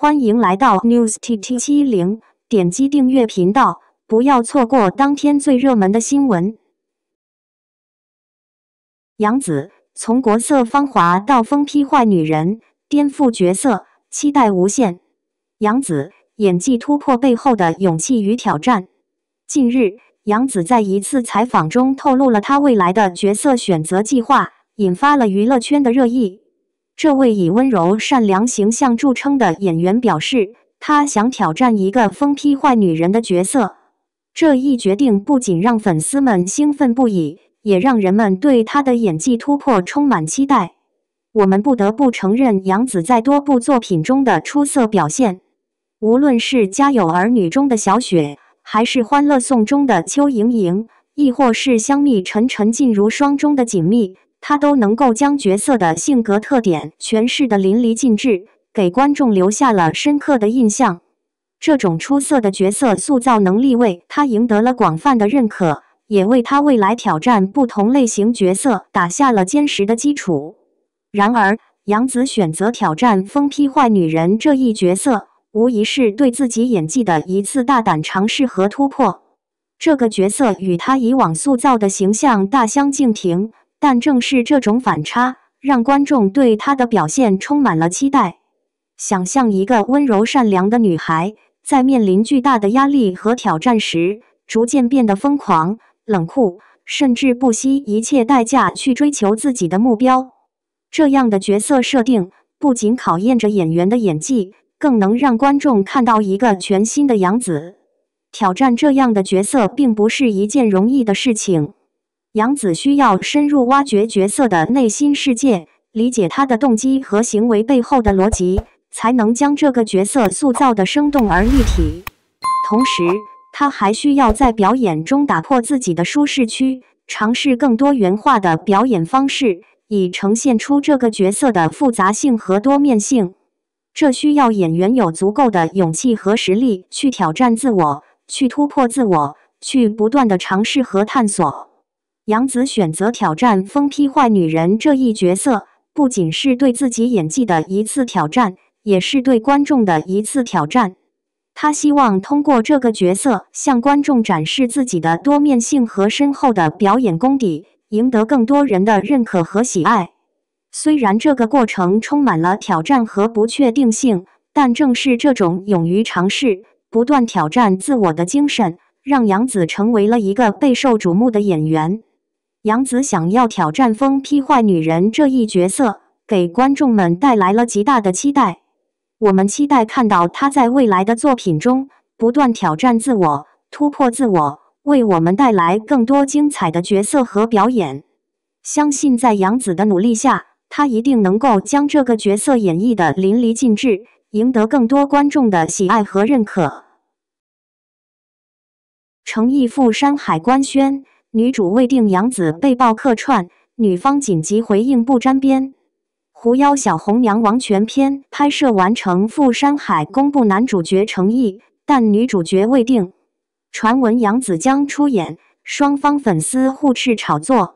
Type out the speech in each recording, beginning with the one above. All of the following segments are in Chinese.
欢迎来到 News TT 七零，点击订阅频道，不要错过当天最热门的新闻。杨紫从国色芳华到疯批坏女人，颠覆角色，期待无限。杨紫演技突破背后的勇气与挑战。近日，杨紫在一次采访中透露了她未来的角色选择计划，引发了娱乐圈的热议。这位以温柔善良形象著称的演员表示，他想挑战一个疯批坏女人的角色。这一决定不仅让粉丝们兴奋不已，也让人们对他的演技突破充满期待。我们不得不承认杨紫在多部作品中的出色表现，无论是《家有儿女》中的小雪，还是《欢乐颂》中的邱莹莹，亦或是《香蜜沉沉烬如霜》中的锦觅。他都能够将角色的性格特点诠释得淋漓尽致，给观众留下了深刻的印象。这种出色的角色塑造能力为他赢得了广泛的认可，也为他未来挑战不同类型角色打下了坚实的基础。然而，杨紫选择挑战疯批坏女人这一角色，无疑是对自己演技的一次大胆尝试和突破。这个角色与他以往塑造的形象大相径庭。但正是这种反差，让观众对她的表现充满了期待。想象一个温柔善良的女孩，在面临巨大的压力和挑战时，逐渐变得疯狂、冷酷，甚至不惜一切代价去追求自己的目标。这样的角色设定，不仅考验着演员的演技，更能让观众看到一个全新的杨紫。挑战这样的角色，并不是一件容易的事情。杨紫需要深入挖掘角色的内心世界，理解他的动机和行为背后的逻辑，才能将这个角色塑造的生动而立体。同时，他还需要在表演中打破自己的舒适区，尝试更多元化的表演方式，以呈现出这个角色的复杂性和多面性。这需要演员有足够的勇气和实力去挑战自我，去突破自我，去不断的尝试和探索。杨紫选择挑战疯批坏女人这一角色，不仅是对自己演技的一次挑战，也是对观众的一次挑战。她希望通过这个角色向观众展示自己的多面性和深厚的表演功底，赢得更多人的认可和喜爱。虽然这个过程充满了挑战和不确定性，但正是这种勇于尝试、不断挑战自我的精神，让杨紫成为了一个备受瞩目的演员。杨紫想要挑战疯批坏女人这一角色，给观众们带来了极大的期待。我们期待看到她在未来的作品中不断挑战自我、突破自我，为我们带来更多精彩的角色和表演。相信在杨紫的努力下，她一定能够将这个角色演绎的淋漓尽致，赢得更多观众的喜爱和认可。程毅赴山海官宣。女主未定，杨紫被曝客串，女方紧急回应不沾边。《狐妖小红娘》王权篇拍摄完成，赴山海公布男主角成毅，但女主角未定。传闻杨紫将出演，双方粉丝互斥炒作。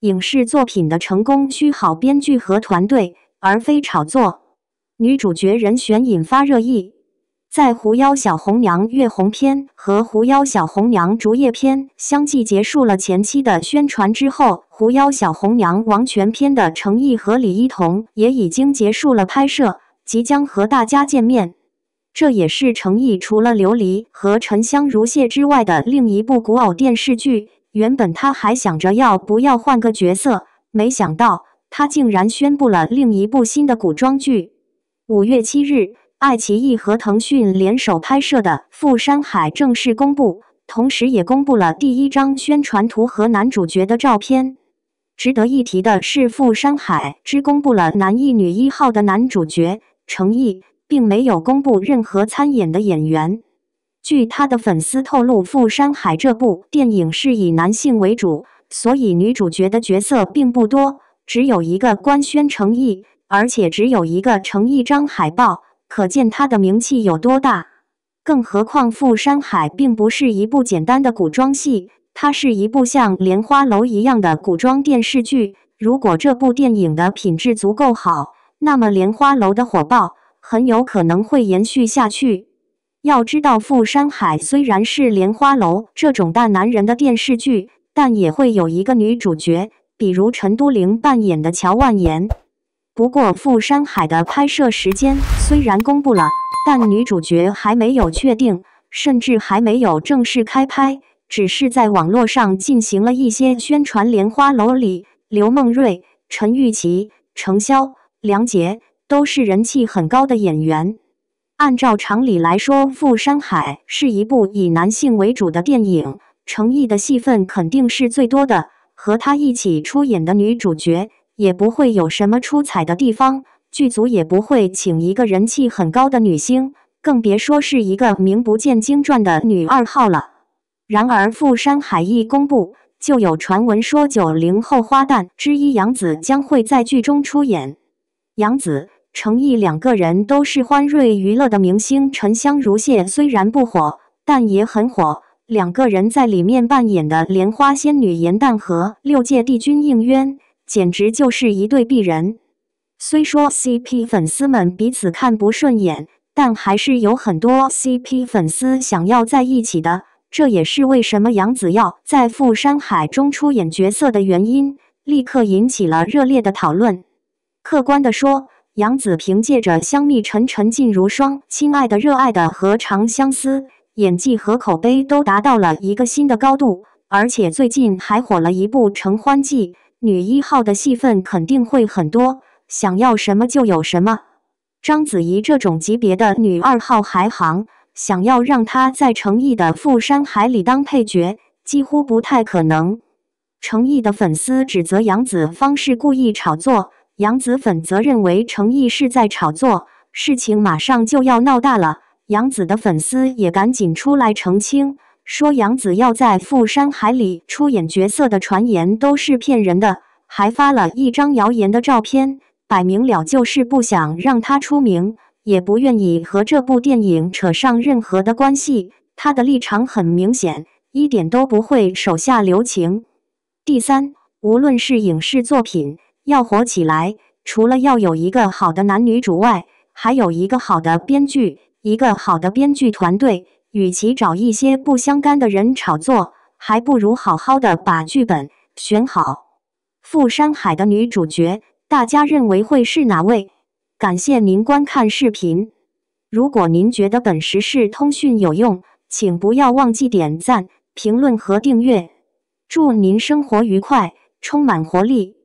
影视作品的成功需好编剧和团队，而非炒作。女主角人选引发热议。在《狐妖小红娘》月红篇和《狐妖小红娘》竹叶篇相继结束了前期的宣传之后，《狐妖小红娘》王权篇的程毅和李一桐也已经结束了拍摄，即将和大家见面。这也是程毅除了《琉璃》和《沉香如屑》之外的另一部古偶电视剧。原本他还想着要不要换个角色，没想到他竟然宣布了另一部新的古装剧。五月七日。爱奇艺和腾讯联手拍摄的《赴山海》正式公布，同时也公布了第一张宣传图和男主角的照片。值得一提的是，《赴山海》只公布了男一女一号的男主角程毅，并没有公布任何参演的演员。据他的粉丝透露，《赴山海》这部电影是以男性为主，所以女主角的角色并不多，只有一个官宣程毅，而且只有一个程毅张海报。可见他的名气有多大。更何况《富山海》并不是一部简单的古装戏，它是一部像《莲花楼》一样的古装电视剧。如果这部电影的品质足够好，那么《莲花楼》的火爆很有可能会延续下去。要知道，《富山海》虽然是莲花楼这种大男人的电视剧，但也会有一个女主角，比如陈都灵扮演的乔万言。不过，《富山海》的拍摄时间虽然公布了，但女主角还没有确定，甚至还没有正式开拍，只是在网络上进行了一些宣传。莲花楼里，刘梦瑞、陈钰琪、程潇、梁洁都是人气很高的演员。按照常理来说，《富山海》是一部以男性为主的电影，程毅的戏份肯定是最多的。和他一起出演的女主角也不会有什么出彩的地方，剧组也不会请一个人气很高的女星，更别说是一个名不见经传的女二号了。然而，《富山海》一公布，就有传闻说九零后花旦之一杨紫将会在剧中出演。杨紫。程毅两个人都是欢瑞娱乐的明星，沉香如屑虽然不火，但也很火。两个人在里面扮演的莲花仙女颜旦和六界帝君应渊，简直就是一对璧人。虽说 CP 粉丝们彼此看不顺眼，但还是有很多 CP 粉丝想要在一起的。这也是为什么杨紫要在《富山海》中出演角色的原因，立刻引起了热烈的讨论。客观的说。杨紫凭借着《香蜜沉沉烬如霜》《亲爱的热爱的》和《长相思》，演技和口碑都达到了一个新的高度。而且最近还火了一部《承欢记》，女一号的戏份肯定会很多，想要什么就有什么。章子怡这种级别的女二号还行，想要让她在成毅的《富山海》里当配角，几乎不太可能。成毅的粉丝指责杨紫方式故意炒作。杨紫粉则认为成毅是在炒作，事情马上就要闹大了。杨紫的粉丝也赶紧出来澄清，说杨紫要在《富山海》里出演角色的传言都是骗人的，还发了一张谣言的照片，摆明了就是不想让她出名，也不愿意和这部电影扯上任何的关系。他的立场很明显，一点都不会手下留情。第三，无论是影视作品。要火起来，除了要有一个好的男女主外，还有一个好的编剧，一个好的编剧团队。与其找一些不相干的人炒作，还不如好好的把剧本选好。《富山海》的女主角，大家认为会是哪位？感谢您观看视频。如果您觉得本时事通讯有用，请不要忘记点赞、评论和订阅。祝您生活愉快，充满活力！